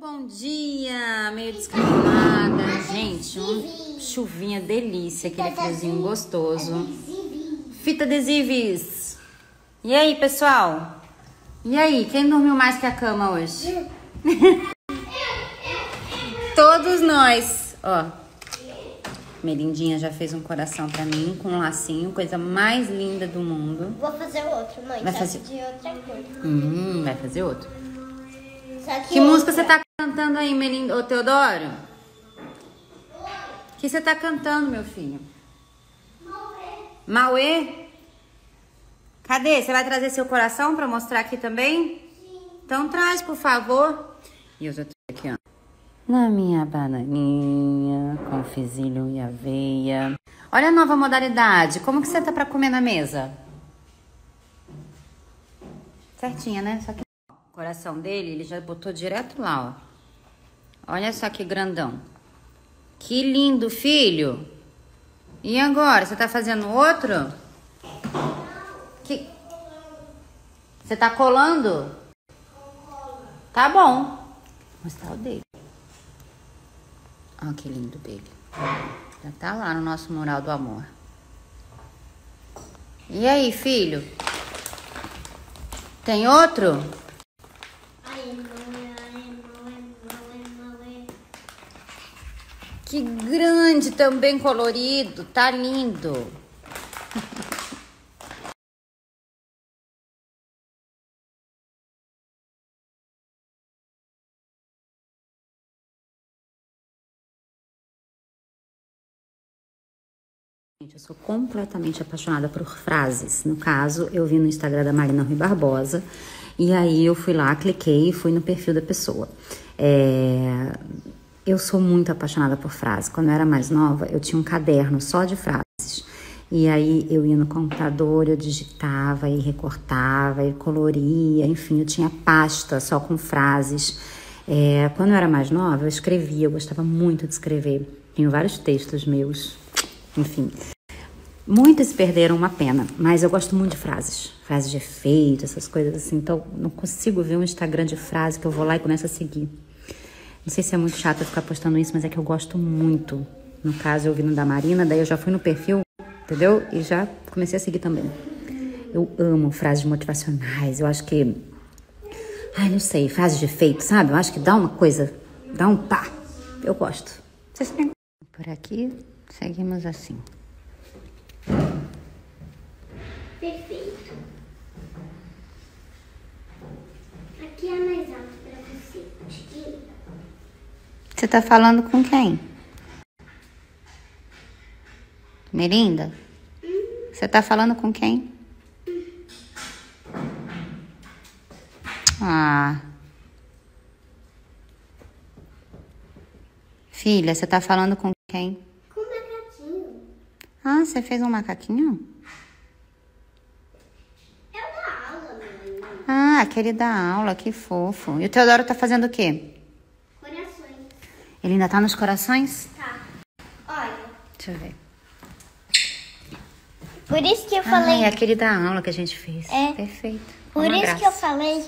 bom dia, meio descamada. Gente, um chuvinha delícia, aquele friozinho gostoso. Fita adesives. E aí, pessoal? E aí, quem dormiu mais que a cama hoje? Todos nós. Ó, Merindinha já fez um coração pra mim com um lacinho, coisa mais linda do mundo. Vou fazer outro, mãe. Vai só fazer- de outra cor. Hum, vai fazer outro. Só que, Que música você tá cantando aí, Melinda? Ô, Teodoro? O que você tá cantando, meu filho? Mauê? Cadê? Você vai trazer seu coração pra mostrar aqui também? Então traz, por favor. E já tô aqui, ó. Na minha bananinha, com fisilho e aveia. Olha a nova modalidade. Como que você tá pra comer na mesa? Certinha, né? Só que coração dele, ele já botou direto lá, ó. Olha só que grandão. Que lindo, filho. E agora, você tá fazendo outro? Que... Você tá colando? Tá bom. Vou mostrar o dele. Olha que lindo dele. Já tá lá no nosso mural do amor. E aí, filho? Tem outro? Ai, Mauê, ai, Mauê, Mauê, Mauê. Que grande, também colorido, tá lindo. Gente, eu sou completamente apaixonada por frases. No caso, eu vi no Instagram da Marina Rui Barbosa e aí eu fui lá, cliquei e fui no perfil da pessoa. É, Eu sou muito apaixonada por frases. Quando eu era mais nova, eu tinha um caderno só de frases. E aí eu ia no computador, eu digitava e recortava e coloria, enfim, eu tinha pasta só com frases. É, quando eu era mais nova, eu escrevia, eu gostava muito de escrever. Tenho vários textos meus, enfim. Muitas perderam uma pena, mas eu gosto muito de frases. Frases de efeito, essas coisas assim. Então, não consigo ver um Instagram de frase que eu vou lá e começo a seguir. Não sei se é muito chato eu ficar postando isso, mas é que eu gosto muito. No caso, eu vi no da Marina, daí eu já fui no perfil, entendeu? E já comecei a seguir também. Eu amo frases motivacionais. Eu acho que. Ai, não sei, frases de efeito, sabe? Eu acho que dá uma coisa, dá um pá. Eu gosto. Por aqui, seguimos assim. Perfeito. Aqui é mais alto pra você. Chiquinho. Você tá falando com quem? Melinda? Você tá falando com quem? Ah. Filha, você tá falando com quem? Com macaquinho. Ah, você fez um macaquinho? É o da aula, mãe. Ah, aquele da aula, que fofo. E o Teodoro tá fazendo o quê? Ele ainda tá nos corações? Tá. Olha. Deixa eu ver. Por isso que eu Ah, falei. é aquele da aula que a gente fez. É. Perfeito. Por Uma isso graça. que eu falei.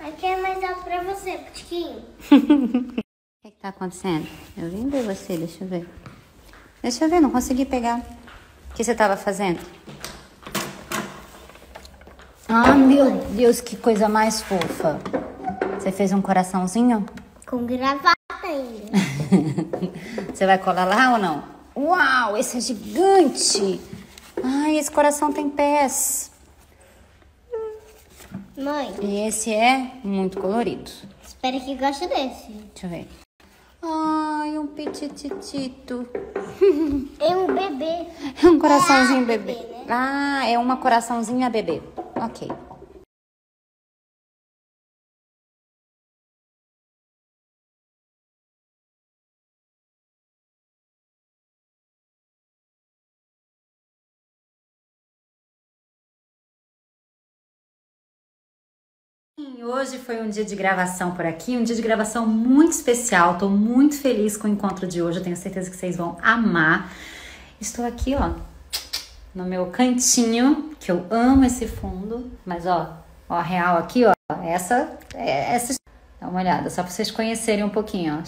Aqui é mais alto pra você, Chiquinho. O que, que tá acontecendo? Eu vim ver você, deixa eu ver. Deixa eu ver, não consegui pegar. O que você tava fazendo? Ah, meu Deus, que coisa mais fofa. Você fez um coraçãozinho? Com gravata Você vai colar lá ou não? Uau, esse é gigante! Ai, esse coração tem pés. Mãe, E esse é muito colorido. espero que goste desse. Deixa eu ver. Ai, um pitititito. É um bebê. É um coraçãozinho É bebê. bebê, né? Ah, é uma coraçãozinha bebê. Ok. Hoje foi um dia de gravação por aqui, um dia de gravação muito especial. Estou muito feliz com o encontro de hoje. Eu tenho certeza que vocês vão amar. Estou aqui, ó, no meu cantinho, que eu amo esse fundo, mas ó, ó, real aqui, ó, essa, é- essa, Dá uma olhada, só para vocês conhecerem um pouquinho, ó.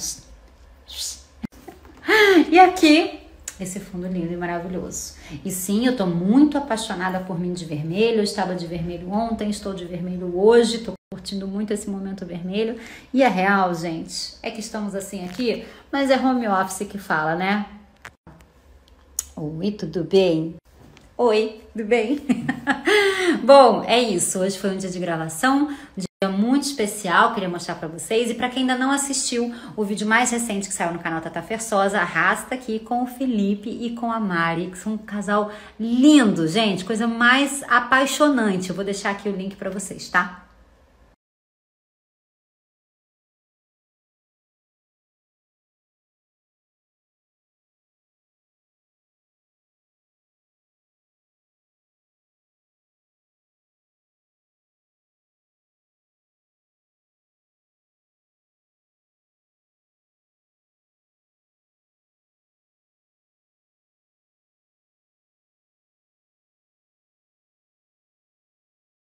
E aqui, esse fundo lindo e maravilhoso. E sim, eu tô muito apaixonada por mim de vermelho. Eu estava de vermelho ontem, estou de vermelho hoje, tô curtindo muito esse momento vermelho. E é real, gente, é que estamos assim aqui, mas é home office que fala, né? Oi, tudo bem? Oi, tudo bem? Bom, é isso. Hoje foi um dia de gravação, um dia muito especial, queria mostrar para vocês. E para quem ainda não assistiu o vídeo mais recente que saiu no canal Tata Fersosa, arrasta aqui com o Felipe e com a Mari, que são um casal lindo, gente, coisa mais apaixonante. Eu vou deixar aqui o link para vocês, tá?